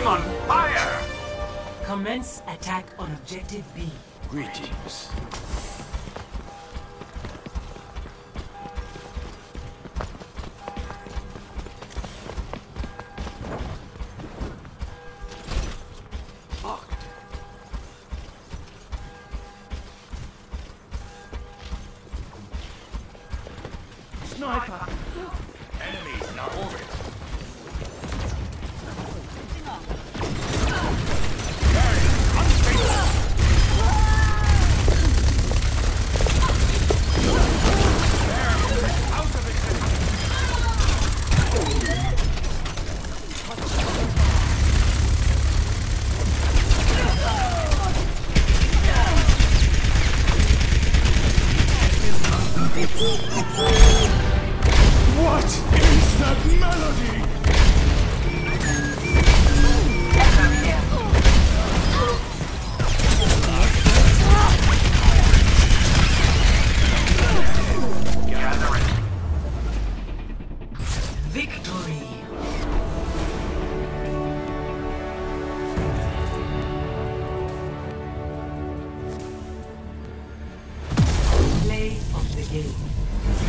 I'm on fire! Commence attack on objective B. Greetings. Locked. Sniper! Enemies in our orbit. What is that melody? Victory! the gate.